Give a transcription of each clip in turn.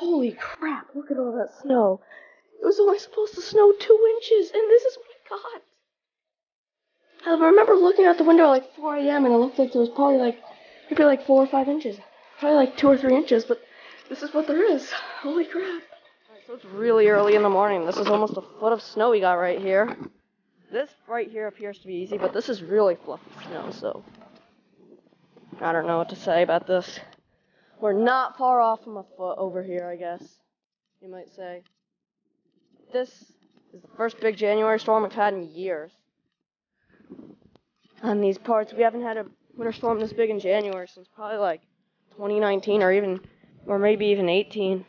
Holy crap, look at all that snow. It was only supposed to snow two inches, and this is what I got. I remember looking out the window at like 4 a.m. and it looked like there was probably like, maybe like 4 or 5 inches. Probably like 2 or 3 inches, but this is what there is. Holy crap. So it's really early in the morning. This is almost a foot of snow we got right here. This right here appears to be easy, but this is really fluffy snow, so I don't know what to say about this. We're not far off from a foot over here, I guess. You might say. This is the first big January storm we've had in years. On these parts, we haven't had a winter storm this big in January since probably like 2019 or even, or maybe even 18.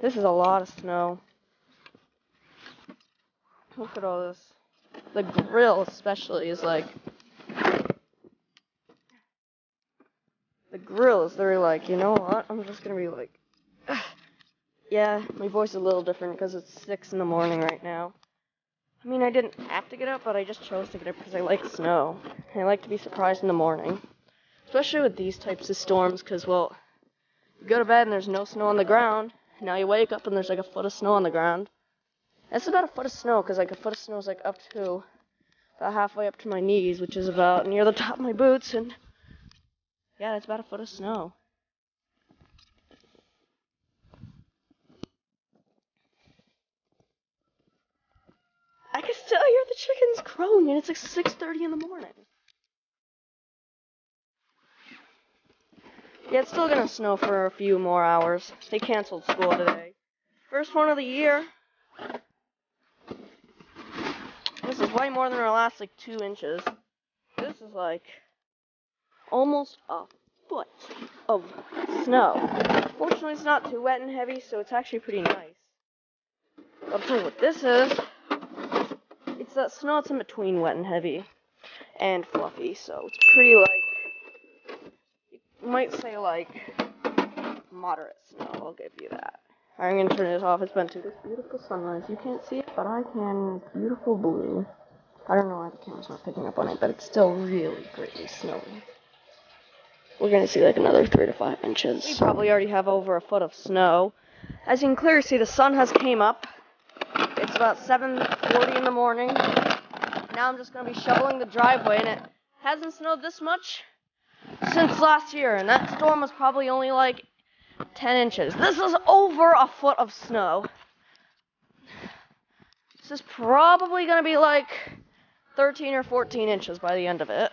This is a lot of snow. Look at all this. The grill, especially, is like grills, they're like, you know what? I'm just gonna be like, yeah, my voice is a little different because it's six in the morning right now. I mean, I didn't have to get up, but I just chose to get up because I like snow. And I like to be surprised in the morning, especially with these types of storms, because well, you go to bed and there's no snow on the ground. Now you wake up and there's like a foot of snow on the ground. That's about a foot of snow, because like a foot of snow is like up to about halfway up to my knees, which is about near the top of my boots, and yeah, that's about a foot of snow. I can still hear the chickens crowing, and it's like 6:30 in the morning. Yeah, it's still gonna snow for a few more hours. They canceled school today. First one of the year. This is way more than our last like two inches. This is like almost a foot of snow. Fortunately, it's not too wet and heavy, so it's actually pretty nice. I'll tell you what this is. It's that snow that's in between wet and heavy and fluffy, so it's pretty like, you might say like moderate snow, I'll give you that. I'm gonna turn this off, it's been to this beautiful sunrise. You can't see it, but I can. Beautiful blue. I don't know why the camera's not picking up on it, but it's still really greatly snowy. We're gonna see like another three to five inches. We probably already have over a foot of snow. As you can clearly see, the sun has came up. It's about 7:40 in the morning. Now I'm just gonna be shoveling the driveway, and it hasn't snowed this much since last year. And that storm was probably only like 10 inches. This is over a foot of snow. This is probably gonna be like 13 or 14 inches by the end of it.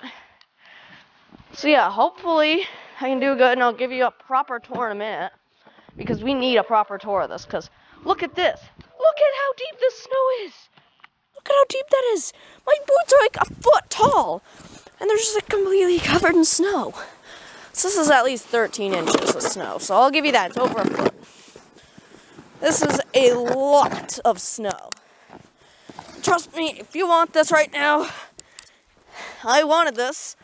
So yeah, hopefully I can do good and I'll give you a proper tour in a minute. Because we need a proper tour of this, because look at this. Look at how deep this snow is. Look at how deep that is. My boots are like a foot tall. And they're just like completely covered in snow. So this is at least 13 inches of snow. So I'll give you that. It's over a foot. This is a lot of snow. Trust me, if you want this right now, I wanted this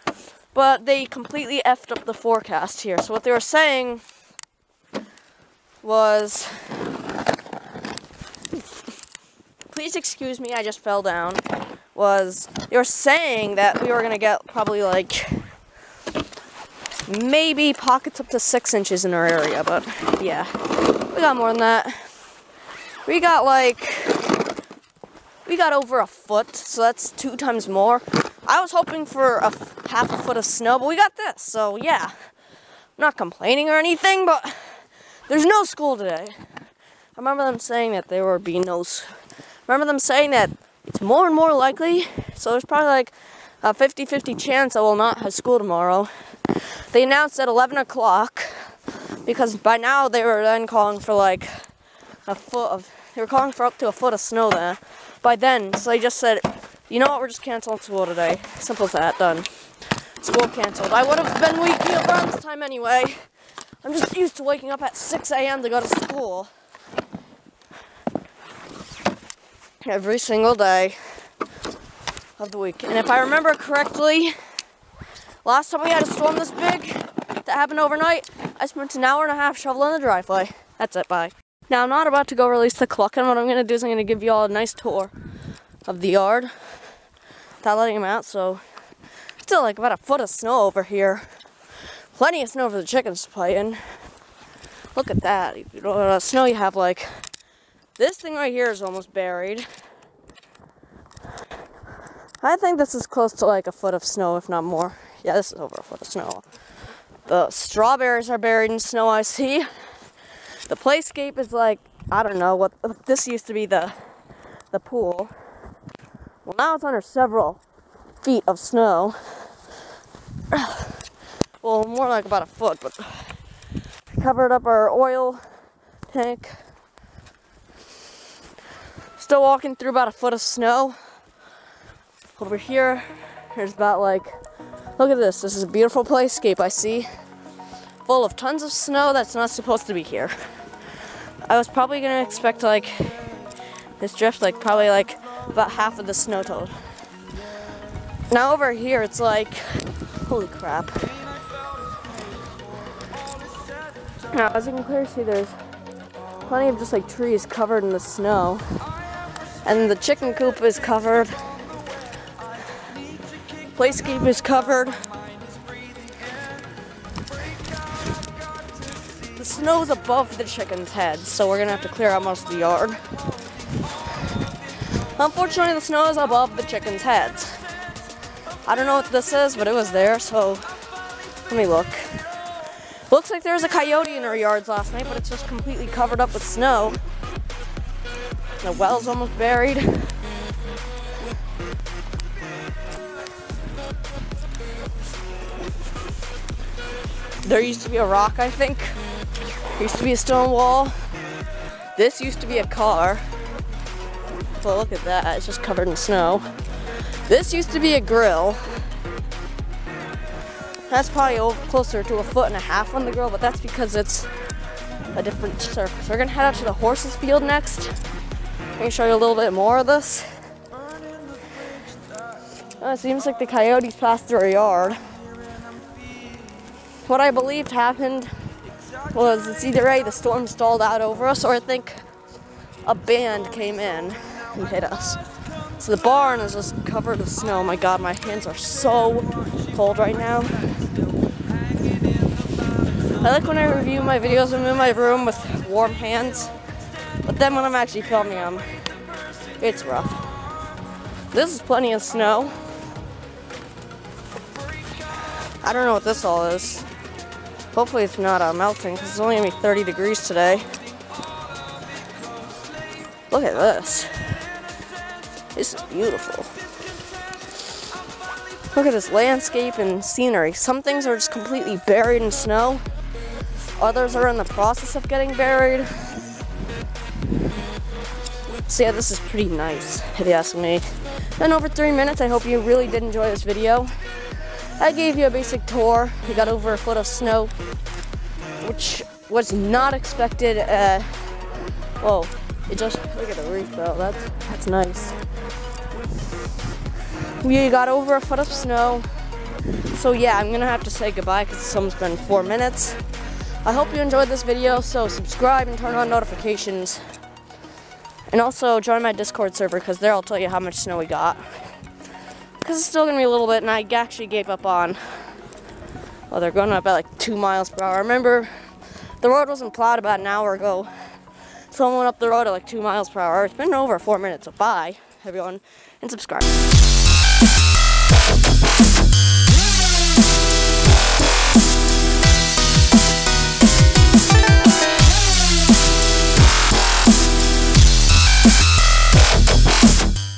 but they completely effed up the forecast here. So what they were saying was, please excuse me, I just fell down. Was they were saying that we were gonna get probably like maybe pockets up to six inches in our area, but yeah, we got more than that. We got like we got over a foot, so that's two times more. I was hoping for a half a foot of snow, but we got this. So yeah, I'm not complaining or anything, but there's no school today. I remember them saying that there would be no. Remember them saying that it's more and more likely. So there's probably like a 50-50 chance I will not have school tomorrow. They announced at 11 o'clock because by now they were then calling for like a foot of. They were calling for up to a foot of snow there. By then, so they just said you know what? We're just canceling school today. Simple as that. Done. School canceled. I would have been waking up around this time anyway. I'm just used to waking up at 6 a.m. to go to school. Every single day of the week. And if I remember correctly, last time we had a storm this big that happened overnight, I spent an hour and a half shoveling the driveway. That's it. Bye. Now, I'm not about to go release the clock and what I'm going to do is I'm going to give you all a nice tour of the yard without letting them out. So still like about a foot of snow over here. Plenty of snow for the chickens to play in. Look at that. You know, snow you have like this thing right here is almost buried. I think this is close to like a foot of snow, if not more. Yeah, this is over a foot of snow. The strawberries are buried in snow, I see. The playscape is like, I don't know what, this used to be the, the pool. Well, now it's under several feet of snow. Well, more like about a foot, but covered up our oil tank. Still walking through about a foot of snow. Over here, there's about like, look at this. This is a beautiful playscape I see. Full of tons of snow that's not supposed to be here. I was probably gonna expect like this drift like probably like about half of the snow total. Now over here it's like, holy crap. Now as you can clearly see there's plenty of just like trees covered in the snow. And the chicken coop is covered. Playscape is covered. The snow's above the chicken's heads, so we're gonna have to clear out most of the yard. Unfortunately, the snow is above the chicken's heads. I don't know what this is, but it was there, so let me look. Looks like there was a coyote in our yards last night, but it's just completely covered up with snow. The well's almost buried. There used to be a rock, I think. There used to be a stone wall. This used to be a car. Well, look at that. It's just covered in snow. This used to be a grill. That's probably closer to a foot and a half on the grill, but that's because it's a different surface. We're gonna head out to the horses field next. Let me show you a little bit more of this. Oh, it seems like the coyotes passed through our yard. What I believed happened was it's either A, the storm stalled out over us, or I think a band came in and hit us. So the barn is just covered with snow. My God, my hands are so cold right now. I like when I review my videos, I'm in my room with warm hands. But then when I'm actually filming them, it's rough. This is plenty of snow. I don't know what this all is. Hopefully it's not uh, melting because it's only gonna be 30 degrees today. Look at this. This is beautiful. Look at this landscape and scenery. Some things are just completely buried in snow. Others are in the process of getting buried. So yeah, this is pretty nice, if you ask me. Been over three minutes. I hope you really did enjoy this video. I gave you a basic tour. We got over a foot of snow, which was not expected. Uh, whoa, it just, look at the roof though. That's, that's nice. We got over a foot of snow. So yeah, I'm gonna have to say goodbye because it's almost been four minutes. I hope you enjoyed this video, so subscribe and turn on notifications. And also join my Discord server because there I'll tell you how much snow we got. Because it's still to be a little bit, and I actually gave up on, well, they're going up at like two miles per hour. I Remember, the road wasn't plowed about an hour ago. So I went up the road at like two miles per hour. It's been over four minutes, so bye, everyone, and subscribe.